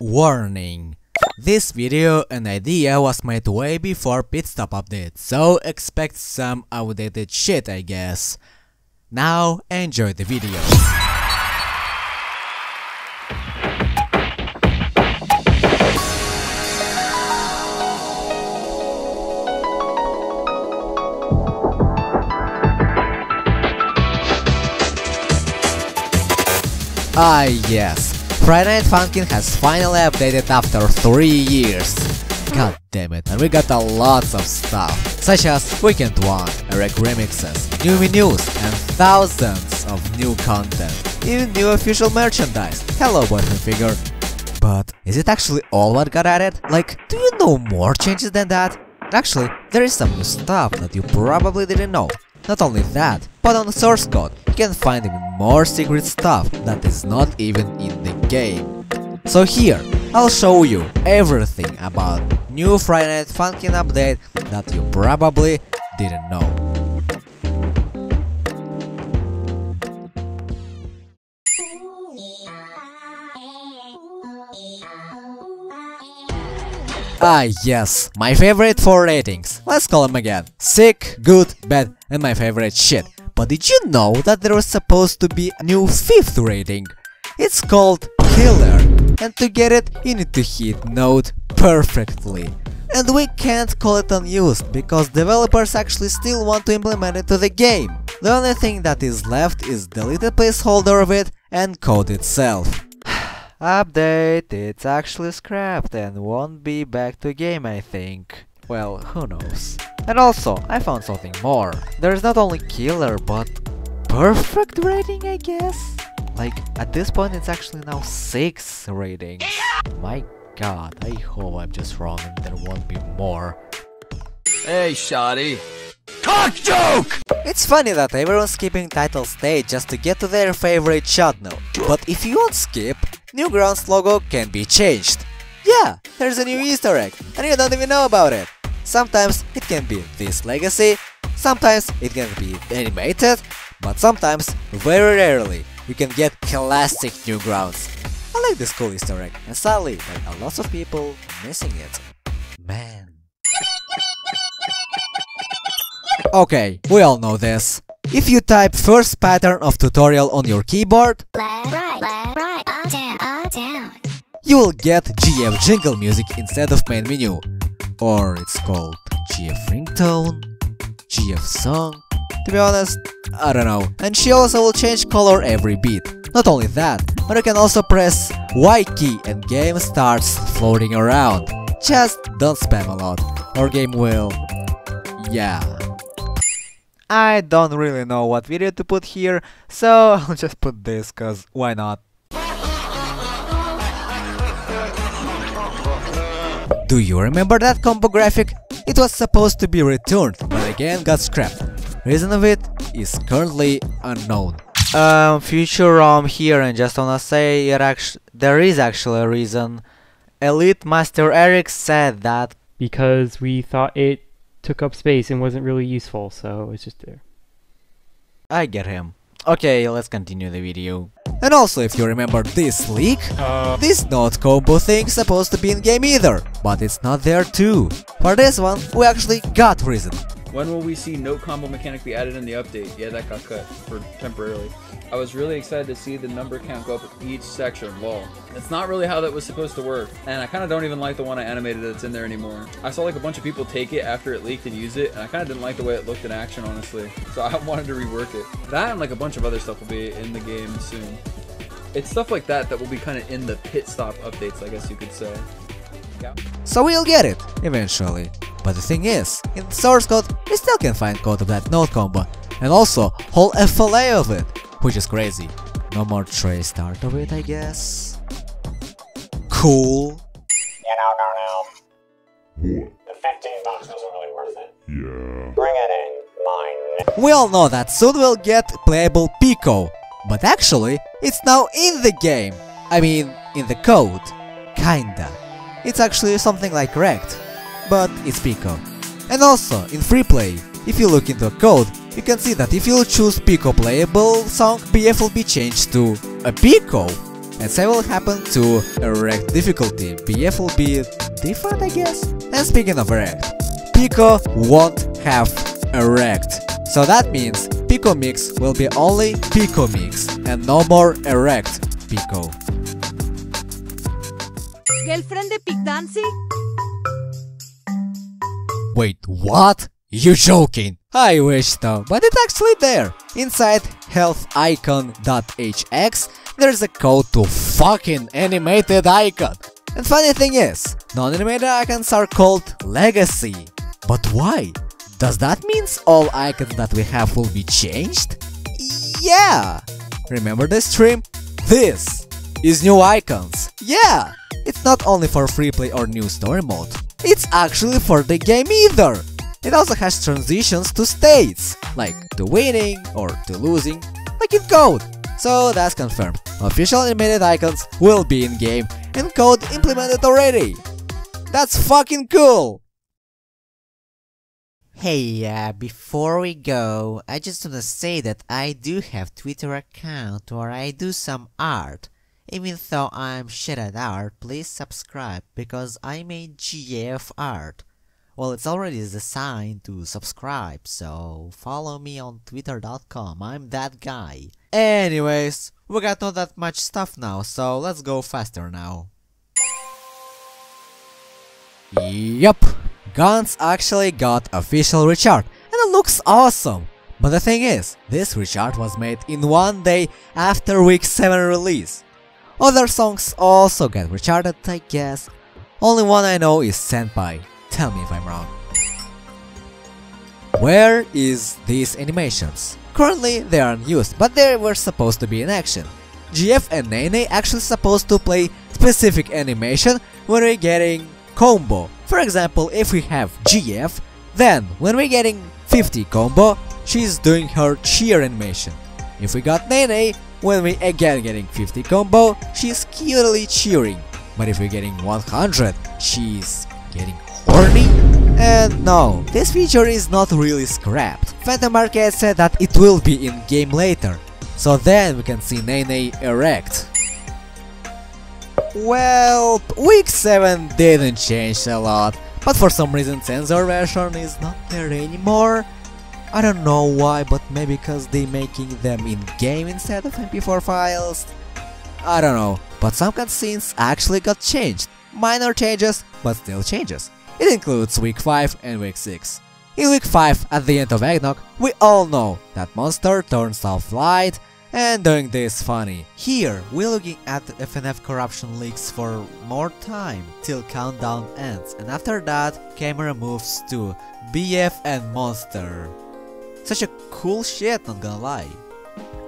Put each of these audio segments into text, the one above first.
Warning! This video and idea was made way before pit stop update, so expect some outdated shit I guess. Now enjoy the video. Ah yes, Friday Night Funkin' has finally updated after 3 years. God damn it, and we got a lots of stuff, such as Weekend 1, Erect remixes, new menus, and thousands of new content, even new official merchandise. Hello boyfriend figure. But is it actually all what got added? Like, do you know more changes than that? Actually, there is some new stuff that you probably didn't know. Not only that, but on the source code, you can find even more secret stuff that is not even in the game. So here, I'll show you everything about new Friday Night Funkin' update that you probably didn't know. Ah yes, my favorite 4 ratings. Let's call them again. Sick, good, bad, and my favorite shit. But did you know that there was supposed to be a new 5th rating? It's called Killer, and to get it, you need to hit Note perfectly. And we can't call it unused, because developers actually still want to implement it to the game. The only thing that is left is deleted placeholder of it and code itself. Update, it's actually scrapped and won't be back to game I think. Well, who knows. And also, I found something more. There's not only killer, but perfect rating I guess? Like, at this point it's actually now 6 ratings. My god, I hope I'm just wrong and there won't be more. Hey, shoddy. Cock joke! It's funny that everyone's skipping title stage just to get to their favorite shot now. But if you won't skip, Newgrounds logo can be changed. Yeah, there's a new easter egg, and you don't even know about it. Sometimes it can be this legacy, sometimes it can be animated, but sometimes, very rarely, you can get classic Newgrounds. I like this cool easter egg, and sadly, there are lots of people missing it. Man. Okay, we all know this. If you type first pattern of tutorial on your keyboard, Left, right, left, right, up, down, up, down. you will get GF jingle music instead of main menu. Or it's called GF ringtone, GF song. To be honest, I don't know. And she also will change color every beat. Not only that, but you can also press Y key and game starts floating around. Just don't spam a lot, or game will... yeah. I don't really know what video to put here, so I'll just put this, cause why not? Do you remember that combo graphic? It was supposed to be returned, but again got scrapped. Reason of it is currently unknown. Um, future ROM here and just wanna say it actu there is actually a reason. Elite Master Eric said that because we thought it took up space and wasn't really useful, so it's just there. I get him. Okay, let's continue the video. And also, if you remember this leak, Uh, this not combo thing supposed to be in game either, but it's not there too. For this one, we actually got reason. When will we see note combo mechanic be added in the update? Yeah, that got cut for temporarily. I was really excited to see the number count go up with each section. Lol. It's not really how that was supposed to work, and I kind of don't even like the one I animated that's in there anymore. I saw like a bunch of people take it after it leaked and use it, and I kind of didn't like the way it looked in action, honestly. So I wanted to rework it. That and like a bunch of other stuff will be in the game soon. It's stuff like that that will be kind of in the pit stop updates, I guess you could say. So we'll get it, eventually. But the thing is, in the source code, you still can find code of that note combo, and also whole FLA of it, which is crazy. No more trace start of it, I guess. Cool. You know, Darnell. The 15 bucks wasn't really worth it. Yeah. Bring it in. Mine. We all know that soon we'll get playable Pico, but actually, it's now in the game. I mean, in the code. Kinda. It's actually something like Rect, but it's Pico. And also, in free play, if you look into a code, you can see that if you choose Pico playable song, BF will be changed to a Pico. and same will happen to erect difficulty. BF will be different I guess? And speaking of erect, Pico won't have erect. So that means Pico Mix will be only Pico Mix and no more erect Pico. Girlfriend de Pic Dancy? Wait, what? You joking? I wish though, but it's actually there. Inside healthicon.hx, there's a code to fucking animated icon. And funny thing is, non-animated icons are called legacy. But why? Does that means all icons that we have will be changed? Yeah! Remember the stream? This is new icons. Yeah! It's not only for free play or new story mode. It's actually for the game either. It also has transitions to states, like to winning or to losing, like in code. So that's confirmed. Official animated icons will be in game and code implemented already. That's fucking cool! Hey, uh, before we go, I just wanna say that I do have Twitter account where I do some art. Even though I'm shit at art, please subscribe because I made GF art. Well, it's already designed to subscribe, so follow me on twitter.com, I'm that guy. Anyways, we got not that much stuff now, so let's go faster now. Yup, Guns actually got official rechart and it looks awesome. But the thing is, this rechart was made in one day after week 7 release. Other songs also get recharted, I guess. Only one I know is Senpai. Tell me if I'm wrong. Where is these animations? Currently they are unused, but they were supposed to be in action. GF and Nene actually supposed to play specific animation when we're getting combo. For example, if we have GF, then when we're getting 50 combo, she's doing her cheer animation. If we got Nene, when we again getting 50 combo, she's cutely cheering. But if we're getting 100, she's getting horny? And no, this feature is not really scrapped. Phantom Arcade said that it will be in game later, so then we can see Nene erect. Well, week 7 didn't change a lot, but for some reason censor version is not there anymore. I don't know why, but maybe because they making them in-game instead of MP4 files. I don't know, but some cutscenes actually got changed. Minor changes, but still changes. It includes week 5 and week 6. In week 5, at the end of Eggnog, we all know that Monster turns off light and doing this funny. Here, we're looking at FNF corruption leaks for more time till countdown ends and after that, camera moves to BF and Monster. Such a cool shit, not gonna lie.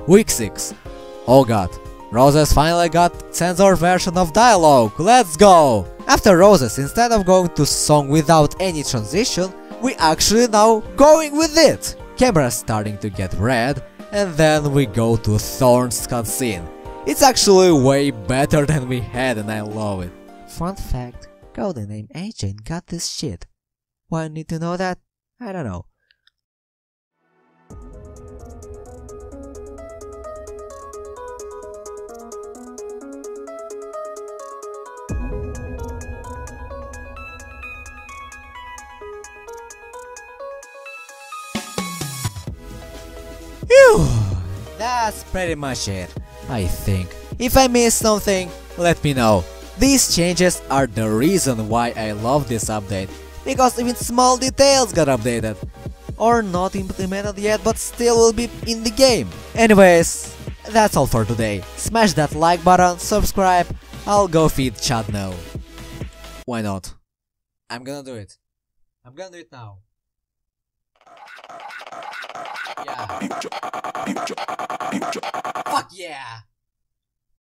Week 6. Oh god. Roses finally got censor version of dialogue, let's go! After Roses, instead of going to song without any transition, we actually now going with it! Camera starting to get red, and then we go to Thorns cutscene. It's actually way better than we had and I love it. Fun fact, Codename Engine got this shit. Why need to know that? I don't know. Phew, that's pretty much it, I think. If I missed something, let me know. These changes are the reason why I love this update, because even small details got updated. Or not implemented yet, but still will be in the game. Anyways, that's all for today. Smash that like button, subscribe, I'll go feed Chad now. Why not? I'm gonna do it. I'm gonna do it now. Yeah. Fuck yeah!